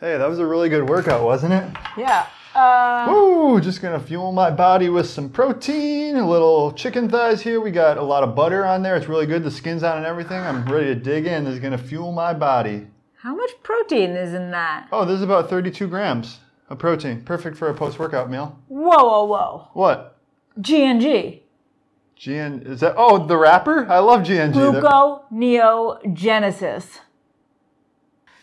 Hey, that was a really good workout, wasn't it? Yeah. Uh, Woo! Just gonna fuel my body with some protein, a little chicken thighs here. We got a lot of butter on there. It's really good. The skin's on and everything. I'm ready to dig in. This is gonna fuel my body. how much protein is in that? Oh, this is about 32 grams of protein. Perfect for a post-workout meal. Whoa, whoa, whoa. What? GNG. GN is that? Oh, the rapper. I love GNG. Gluconeogenesis.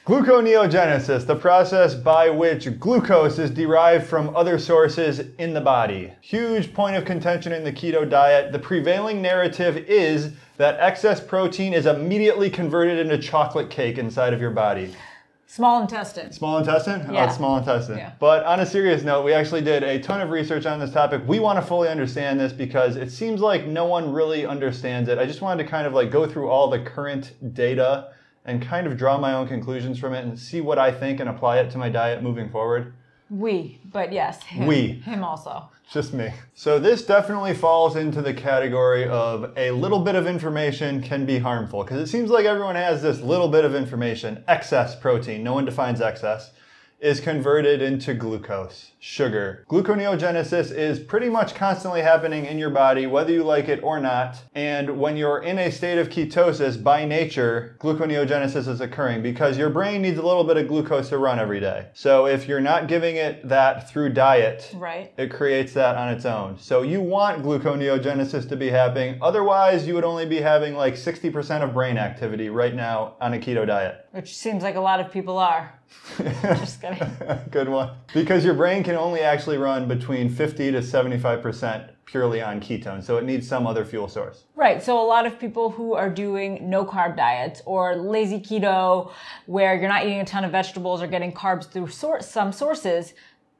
Gluconeogenesis, the process by which glucose is derived from other sources in the body. Huge point of contention in the keto diet. The prevailing narrative is that excess protein is immediately converted into chocolate cake inside of your body. Small intestine. Small intestine? Oh, Yeah. it's small intestine. Yeah. But on a serious note, we actually did a ton of research on this topic. We want to fully understand this because it seems like no one really understands it. I just wanted to kind of like go through all the current data and kind of draw my own conclusions from it and see what I think and apply it to my diet moving forward. We, but yes, him. We. Him also. Just me. So this definitely falls into the category of a little bit of information can be harmful because it seems like everyone has this little bit of information, excess protein, no one defines excess, is converted into glucose, sugar. Gluconeogenesis is pretty much constantly happening in your body whether you like it or not. And when you're in a state of ketosis by nature, gluconeogenesis is occurring because your brain needs a little bit of glucose to run every day. So if you're not giving it that through diet, Right. it creates that on its own. So you want gluconeogenesis to be happening. Otherwise, you would only be having like 60% of brain activity right now on a keto diet. Which seems like a lot of people are. Just kidding. Good one. Because your brain can only actually run between 50 to 75% purely on ketones. So it needs some other fuel source. Right. So a lot of people who are doing no carb diets or lazy keto, where you're not eating a ton of vegetables or getting carbs through sor- some sources,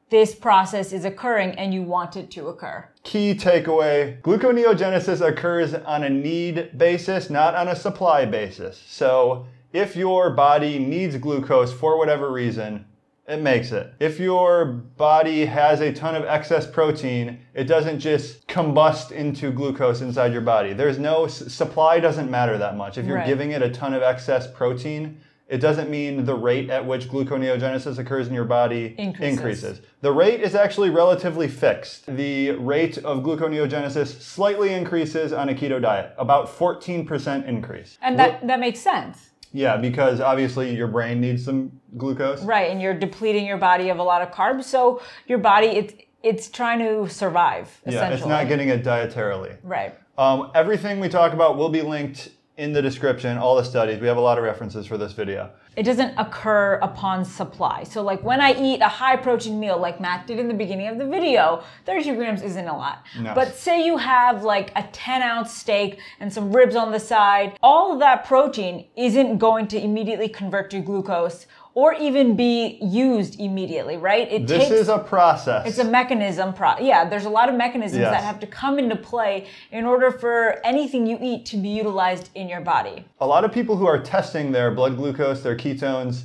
this process is occurring and you want it to occur. Key takeaway gluconeogenesis occurs on a need basis, not on a supply basis. So if your body needs glucose for whatever reason, it makes it. If your body has a ton of excess protein, it doesn't just combust into glucose inside your body. There's no s- supply doesn't matter that much. If you're Right. giving it a ton of excess protein, it doesn't mean the rate at which gluconeogenesis occurs in your body Increases. increases. The rate is actually relatively fixed. The rate of gluconeogenesis slightly increases on a keto diet, about 14% increase. And that, that makes sense. Yeah, because obviously your brain needs some glucose. Right. And you're depleting your body of a lot of carbs. So your body, it's, it's trying to survive, Yeah, it's not getting it dietarily. Right. Um, everything we talk about will be linked in the description, all the studies. We have a lot of references for this video. it doesn't occur upon supply. So like when I eat a high protein meal, like Matt did in the beginning of the video, 32 grams isn't a lot. No. But say you have like a 10 ounce steak and some ribs on the side, all of that protein isn't going to immediately convert to glucose or even be used immediately, right? It This takes is a process. it's a mechanism. Pro- yeah, there's a lot of mechanisms Yes. that have to come into play in order for anything you eat to be utilized in your body. a lot of people who are testing their blood glucose, their ketones,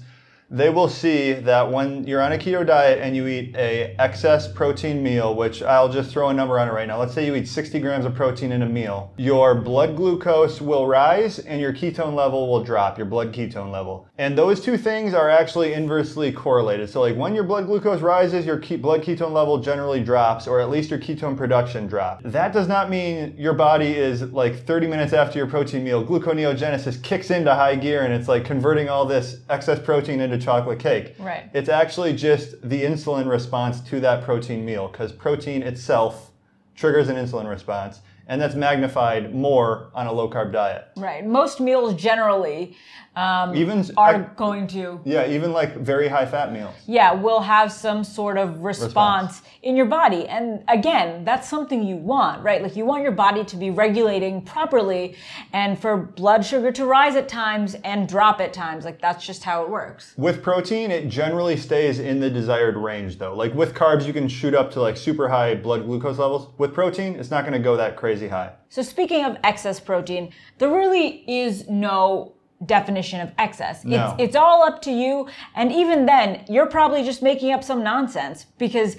they will see that when you're on a keto diet and you eat a excess protein meal, which I'll just throw a number on it right now. Let's say you eat 60 grams of protein in a meal. Your blood glucose will rise and your ketone level will drop, your blood ketone level. And those two things are actually inversely correlated. So like when your blood glucose rises, your ke- blood ketone level generally drops or at least your ketone production drops. That does not mean your body is like 30 minutes after your protein meal, gluconeogenesis kicks into high gear and it's like converting all this excess protein into chocolate cake. Right. It's actually just the insulin response to that protein meal because protein itself triggers an insulin response and that's magnified more on a low carb diet. Right. Most meals generally um, Even are I- going to, yeah, even like very high fat meals. yeah, will have some sort of response, Response. in your body. And again, that's something you want, right? Like you want your body to be regulating properly and for blood sugar to rise at times and drop at times. Like that's just how it works. With protein, it generally stays in the desired range though. Like with carbs, you can shoot up to like super high blood glucose levels. With protein, it's not going to go that crazy high. So speaking of excess protein, there really is no definition of excess. No. It's it's all up to you and even then you're probably just making up some nonsense because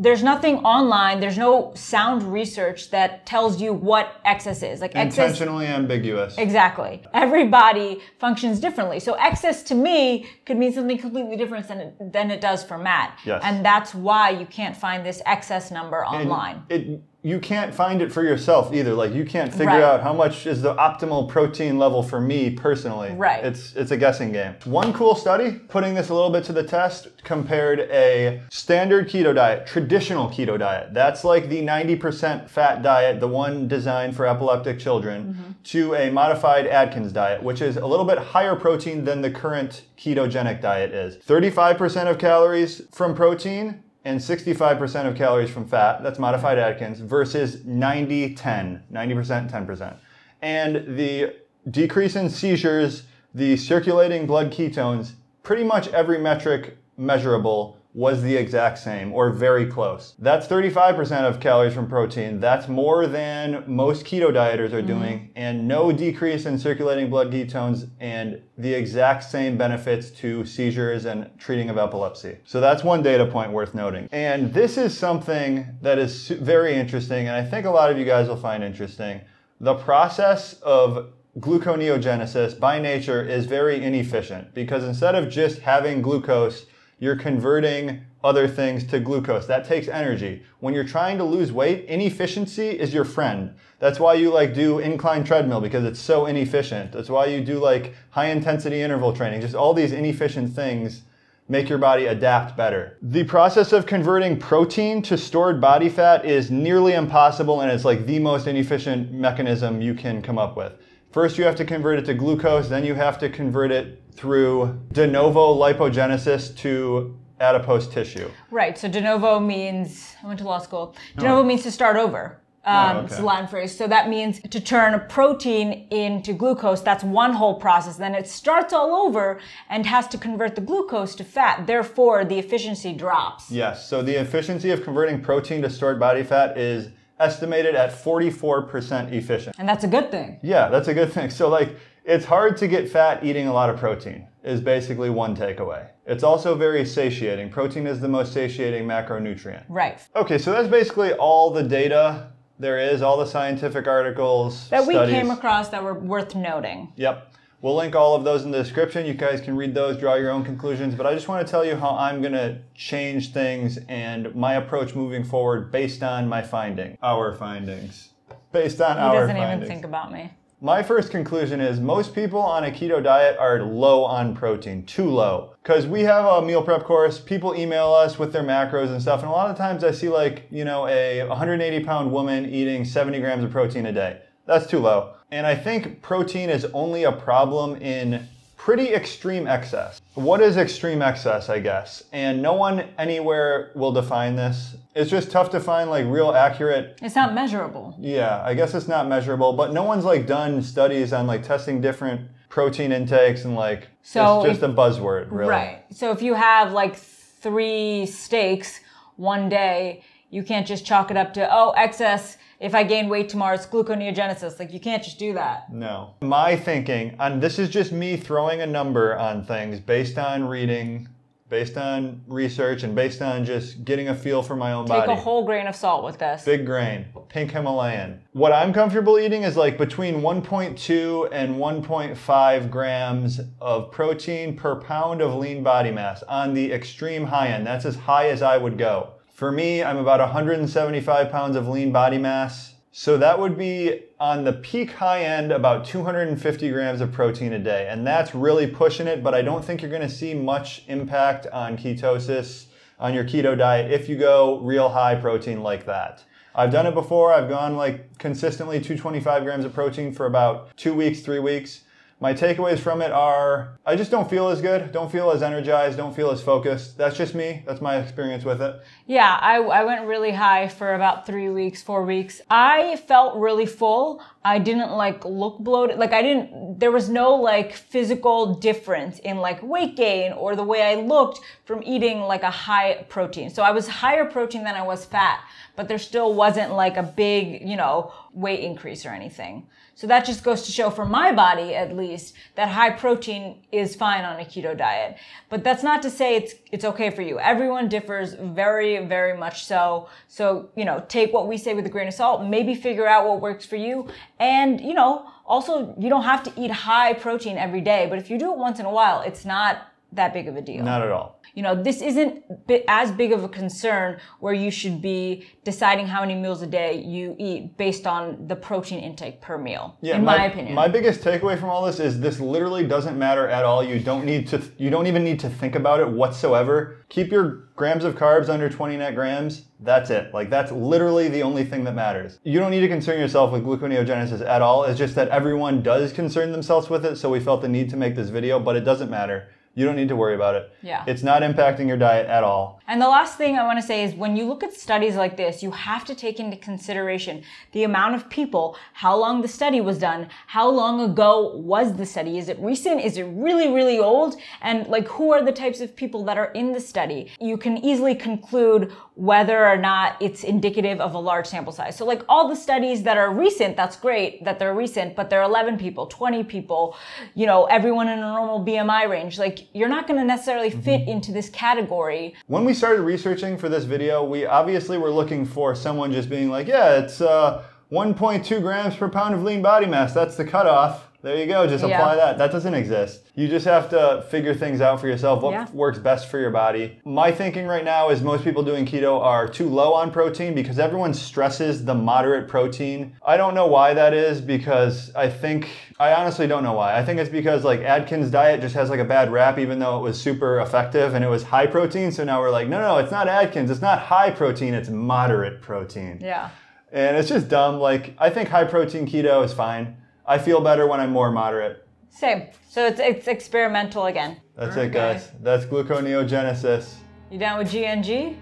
there's nothing online, there's no sound research that tells you what excess is. Like excess Intentionally ambiguous. Exactly. Every body functions differently. So excess to me could mean something completely different than it, than it does for Matt. Yes. And that's why you can't find this excess number And online. It you can't find it for yourself either. Like you can't figure Right. out how much is the optimal protein level for me personally. Right. It's it's a guessing game. One cool study, putting this a little bit to the test, compared a standard keto diet, traditional keto diet. That's like the 90% fat diet, the one designed for epileptic children, mm-hmm. to a modified Atkins diet, which is a little bit higher protein than the current ketogenic diet is. 35% of calories from protein and 65% of calories from fat, that's modified Atkins, versus 90 10, 90%, 10%. And the decrease in seizures, the circulating blood ketones, pretty much every metric measurable was the exact same or very close. That's 35% of calories from protein. That's more than most keto dieters are mm-hmm. doing, and no decrease in circulating blood ketones, and the exact same benefits to seizures and treating of epilepsy. So that's one data point worth noting. And this is something that is very interesting, and I think a lot of you guys will find interesting. The process of gluconeogenesis by nature is very inefficient because instead of just having glucose, you're converting other things to glucose. That takes energy. When you're trying to lose weight, inefficiency is your friend. That's why you like do incline treadmill because it's so inefficient. That's why you do like high intensity interval training. Just all these inefficient things make your body adapt better. The process of converting protein to stored body fat is nearly impossible and it's like the most inefficient mechanism you can come up with. First, you have to convert it to glucose, then you have to convert it through de novo lipogenesis to adipose tissue. Right. So de novo means I went to law school. De novo means to start over. Um, Oh, It's a Latin phrase. So that means to turn a protein into glucose. That's one whole process. Then it starts all over and has to convert the glucose to fat. Therefore, the efficiency drops. Yes, so the efficiency of converting protein to stored body fat is estimated at 44% efficient. And that's a good thing. Yeah, that's a good thing. So, like, it's hard to get fat eating a lot of protein, is basically one takeaway. It's also very satiating. Protein is the most satiating macronutrient. Right. Okay, so that's basically all the data there is, all the scientific articles That we studies. came across that were worth noting. Yep. We'll link all of those in the description. You guys can read those, draw your own conclusions. But I just want to tell you how I'm going to change things and my approach moving forward based on my finding. Our findings. Based on He our doesn't findings. even think about me. My first conclusion is most people on a keto diet are low on protein, too low. Because we have a meal prep course, people email us with their macros and stuff, and a lot of times I see like, you know, a 180 pound woman eating 70 grams of protein a day. That's too low. And I think protein is only a problem in pretty extreme excess. What is extreme excess, I guess? And no one anywhere will define this. It's just tough to find like real accurate It's not measurable. yeah, I guess it's not measurable, but no one's like done studies on like testing different protein intakes and like So it's just if- a buzzword, really. Right. So if you have like three steaks one day, you can't just chalk it up to, oh, excess. If I gain weight tomorrow, it's gluconeogenesis. Like you can't just do that. No. My thinking, and this is just me throwing a number on things based on reading, based on research, and based on just getting a feel for my own Take body. Take a whole grain of salt with this. Big grain, pink Himalayan. What I'm comfortable eating is like between 1.2 and 1.5 grams of protein per pound of lean body mass on the extreme high end. That's as high as I would go. For me, I'm about 175 pounds of lean body mass. So that would be on the peak high end about 250 grams of protein a day. And that's really pushing it, but I don't think you're gonna see much impact on ketosis on your keto diet if you go real high protein like that. I've done it before. I've gone like consistently 225 grams of protein for about two weeks, three weeks. My takeaways from it are I just don't feel as good, don't feel as energized, don't feel as focused. That's just me. That's my experience with it. Yeah, I, I went really high for about three weeks, four weeks. I felt really full. I didn't like look bloated. Like I didn't, there was no like physical difference in like weight gain or the way I looked from eating like a high protein. So I was higher protein than I was fat, but there still wasn't like a big, you know, weight increase or anything. So that just goes to show for my body at least that high protein is fine on a keto diet. But that's not to say it's it's okay for you. Everyone differs very very much so. So, you know, take what we say with a grain of salt, maybe figure out what works for you and, you know, also you don't have to eat high protein every day, but if you do it once in a while, it's not that big of a deal. Not at all. You know, this isn't as big of a concern where you should be deciding how many meals a day you eat based on the protein intake per meal. Yeah, in my, my opinion. My biggest takeaway from all this is this literally doesn't matter at all. You don't need to you don't even need to think about it whatsoever. Keep your grams of carbs under 20 net grams. That's it. Like that's literally the only thing that matters. You don't need to concern yourself with gluconeogenesis at all. It's just that everyone does concern themselves with it, so we felt the need to make this video, but it doesn't matter you don't need to worry about it. Yeah. It's not impacting your diet at all. And the last thing I want to say is when you look at studies like this, you have to take into consideration the amount of people, how long the study was done, how long ago was the study? Is it recent? Is it really, really old? And like who are the types of people that are in the study? You can easily conclude whether or not it's indicative of a large sample size. So like all the studies that are recent, that's great that they're recent, but they're 11 people, 20 people, you know, everyone in a normal BMI range. Like you're not going to necessarily fit mm-hmm. into this category. When we started researching for this video, we obviously were looking for someone just being like, yeah, it's uh, 1.2 grams per pound of lean body mass. That's the cutoff. There you go. Just apply yeah. that. That doesn't exist. You just have to figure things out for yourself. What yeah. works best for your body. My thinking right now is most people doing keto are too low on protein because everyone stresses the moderate protein. I don't know why that is because I think I honestly don't know why. I think it's because like Atkins diet just has like a bad rap even though it was super effective and it was high protein. So now we're like, no, no, it's not Atkins. It's not high protein. It's moderate protein. Yeah. And it's just dumb. Like I think high protein keto is fine. I feel better when I'm more moderate. Same. So it's, it's experimental again. That's okay. it, guys. That's gluconeogenesis. You down with GNG?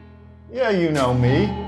Yeah, you know me.